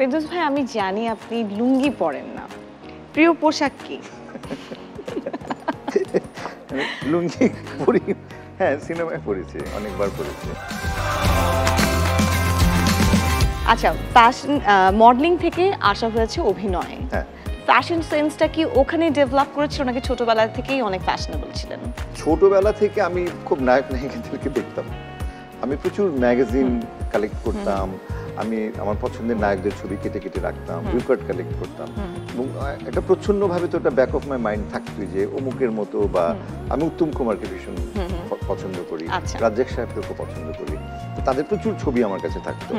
ফেরদৌস ভাই আমি জানি আপনি লুঙ্গি পরেন না। প্রিয় পোশাক কি? লুঙ্গি পরি হ্যাঁ সিনেমায় পড়েছি অনেকবার পড়েছি আচ্ছা ফ্যাশন মডেলিং থেকে আসা হয়েছে অভিনয়ে। হ্যাঁ। ফ্যাশন সেন্সটা কি ওখানে ডেভেলপ করেছিল নাকি ছোটবেলা থেকেই অনেক ফ্যাশনেবল ছিলেন? ছোটবেলা থেকে আমি খুব নায়ক নায়িকাদেরকে দেখতাম। আমি প্রচুর ম্যাগাজিন কালেক্ট করতাম। আমি আমার পছন্দের নায়কদের ছবি কেটে কেটে রাখতাম ভিউ কার্ড কালেক্ট করতাম। এবং একটা এটা প্রচ্ছন্নভাবে তো একটা ব্যাক অফ মাই মাইন্ড থাকতোই যে অমুকের মতো বা আমি উত্তম কুমারকে ভীষণ পছন্দ করি। আচ্ছা। রাজ্জাক সাহেবকে খুব পছন্দ করি। তাদের প্রচুর ছবি আমার কাছে থাকতো।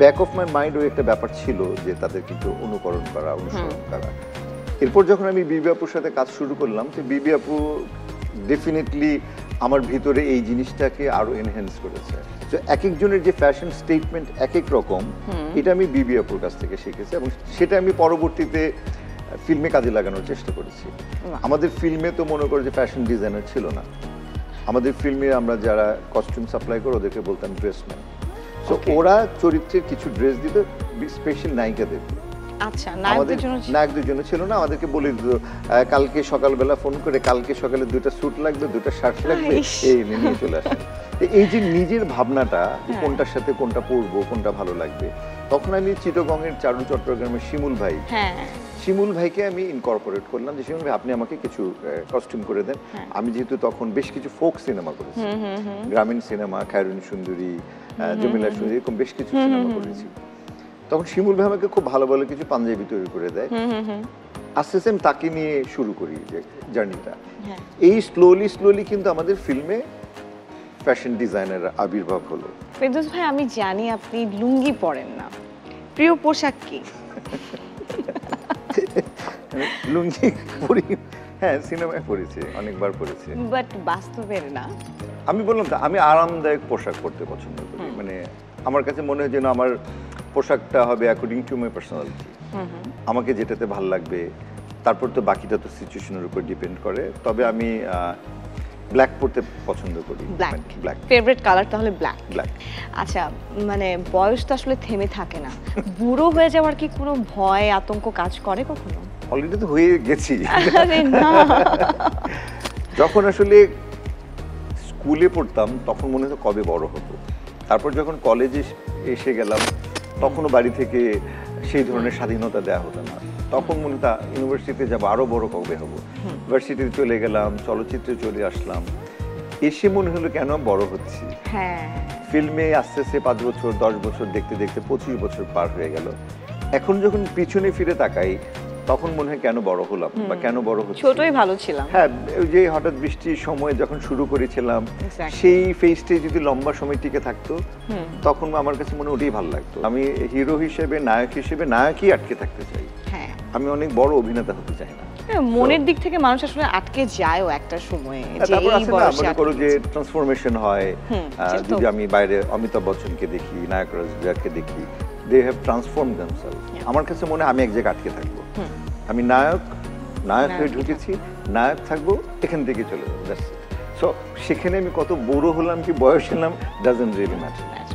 ব্যাক অফ মাই মাইন্ড ওই একটা ব্যাপার ছিল যে তাদের কিন্তু অনুকরণ করা অনুসরণ করা। এরপর যখন আমি বিবি আপুর সাথে কাজ শুরু করলাম তো বিবি আপু ডেফিনেটলি আমার ভিতরে এই জিনিসটাকে আরও এনহ্যান্স করেছে। তো এক একজনের যে ফ্যাশন স্টেটমেন্ট এক এক রকম এটা আমি বিবি আপুর কাছ থেকে শিখেছি এবং সেটা আমি পরবর্তীতে ফিল্মে কাজে লাগানোর চেষ্টা করেছি। আমাদের ফিল্মে তো মনে করো যে ফ্যাশন ডিজাইনার ছিল না। আমাদের ফিল্মে আমরা যারা কস্টিউম সাপ্লাই করে ওদেরকে বলতাম ড্রেসম্যান তো ওরা চরিত্রের কিছু ড্রেস দিত স্পেশাল নায়িকাদের আচ্ছা আমাদের নায়কদের জন্য ছিল না আমাদেরকে বলে দিত কালকে সকালবেলা ফোন করে কালকে সকালে দুটো স্যুট লাগবে দুটো শার্ট লাগবে এই নিয়ে নিয়ে চলে আসে। এই যে নিজের ভাবনাটা। কোনটার সাথে কোনটা পরবো কোনটা ভালো লাগবে তখন আমি চিটগঙ্গের চারু চট্টগ্রামের শিমুল ভাই শিমুল ভাইকে আমি ইনকর্পোরেট করলাম যে শিমুল ভাই আপনি আমাকে কিছু কস্টিউম করে দেন। হ্যাঁ। আমি যেহেতু তখন বেশ কিছু ফোক সিনেমা করেছি। গ্রামীণ সিনেমা খায়রুন সুন্দরী জমিলা সুন্দরী এরকম বেশ কিছু সিনেমা করেছি। তখন শিমুল ভাই আমাকে খুব ভালো ভালো কিছু পাঞ্জাবি তৈরি করে দেয়। আস্তে আস্তে আমি তাকে নিয়ে শুরু করি যে জার্নিটা। হ্যাঁ। এই স্লোলি স্লোলি কিন্তু আমাদের ফিল্মে ফ্যাশন ডিজাইনের আবির্ভাব হলো। ফেরদৌস ভাই আমি জানি আপনি লুঙ্গি পরেন না। প্রিয় পোশাক কি? লুঙ্গি পরি হ্যাঁ সিনেমায় পড়েছি অনেকবার পড়েছি বাট বাস্তবের না। আমি বললাম তো আমি আরামদায়ক পোশাক পরতে পছন্দ করি। মানে আমার কাছে মনে হয় যেন আমার পোশাকটা হবে অ্যাকর্ডিং টু মাই পার্সোনালিটি আমাকে যেটাতে ভালো লাগবে তারপর তো বাকিটা তো সিচুয়েশনের উপর ডিপেন্ড করে। তবে আমি ব্ল্যাক পরতে পছন্দ করি। ব্ল্যাক ব্ল্যাক ফেভারিট কালার তাহলে ব্ল্যাক ব্ল্যাক আচ্ছা মানে বয়স তো আসলে থেমে থাকে না। বুড়ো হয়ে যাওয়ার কি কোনো ভয় আতঙ্ক কাজ করে কখনো? অলরেডি তো হয়ে গেছি। না। যখন আসলে স্কুলে পড়তাম তখন মনে হতো কবে বড় হতো তারপর যখন কলেজে এসে গেলাম তখনও বাড়ি থেকে সেই ধরনের স্বাধীনতা দেওয়া হতো না। তখন মনে তা ইউনিভার্সিটিতে যাব আরও বড় কবে হব? ইউনিভার্সিটিতে চলে গেলাম চলচ্চিত্রে চলে আসলাম। এসে মনে হলো কেন বড় হচ্ছি? হ্যাঁ। ফিল্মে আস্তে আস্তে পাঁচ বছর দশ বছর দেখতে দেখতে পঁচিশ বছর পার হয়ে গেল। এখন যখন পিছনে ফিরে তাকাই তখন মনে হয় কেন বড় হলাম বা কেন বড় হচ্ছি? ছোটই ভালো ছিলাম। হ্যাঁ ওই যে হঠাৎ বৃষ্টির সময় যখন শুরু করেছিলাম সেই ফেজটা যদি লম্বা সময় টিকে থাকতো তখন আমার কাছে মনে ওটাই ভালো লাগতো। আমি হিরো হিসেবে নায়ক হিসেবে নায়কই আটকে থাকতে চাই। হ্যাঁ। আমি অনেক বড় অভিনেতা হতে চাই না। হ্যাঁ, মনের দিক থেকে মানুষ আসলে আটকে যায়ও একটা সময়ে যে তারপর এই আছে না মনে করো যে ট্রান্সফরমেশন হয় যদি আমি বাইরে অমিতাভ বচ্চনকে দেখি নায়ক রাজকে দেখি দে হ্যাভ ট্রান্সফর্ম দেমসেলফ আমার কাছে মনে হয় আমি এক জায়গায় আটকে থাকব। আমি নায়ক নায়ক হয়ে ঢুকেছি নায়ক থাকব এখান থেকে চলে যাব সো সেখানে আমি কত বড় হলাম কি বয়স হলাম ডাজেন্ট রিয়েলি ম্যাটার